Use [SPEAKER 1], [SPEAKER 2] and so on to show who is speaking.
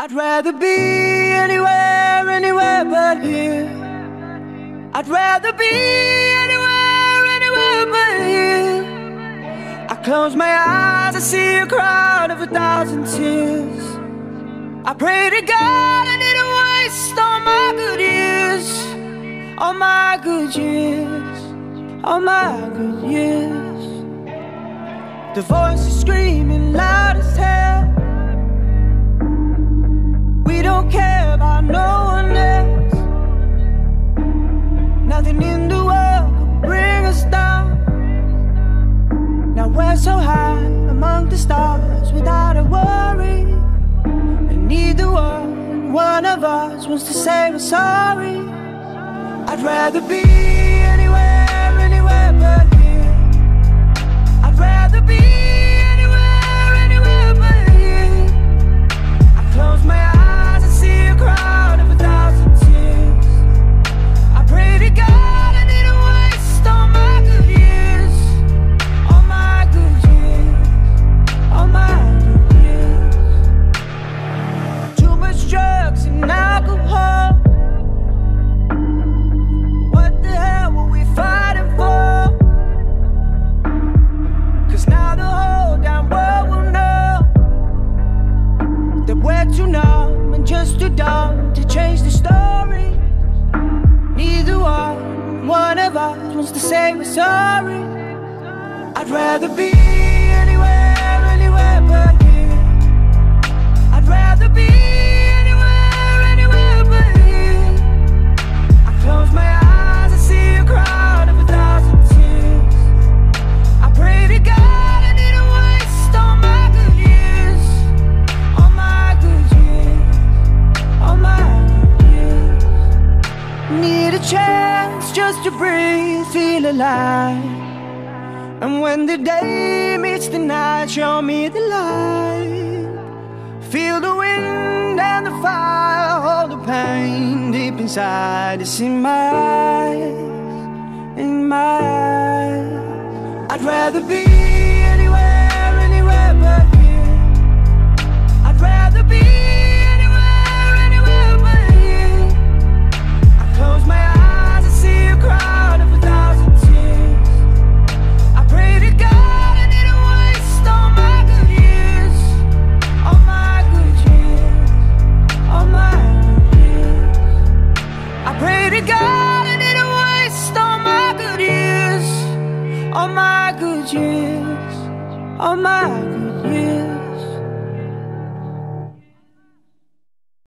[SPEAKER 1] I'd rather be anywhere, anywhere but here. I'd rather be anywhere, anywhere but here. I close my eyes, I see a crowd of a thousand tears. I pray to God I didn't waste all my good years, all my good years, all my good years. The voice is screaming loud as hell. We're so high among the stars without a worry. And neither one, one of us wants to say we're sorry. I'd rather be wants to say we're sorry. I'd rather be chance just to breathe, feel alive. And when the day meets the night, show me the light. Feel the wind and the fire, hold the pain deep inside. It's in my eyes, in my eyes. I'd rather be all my good years, all my good years.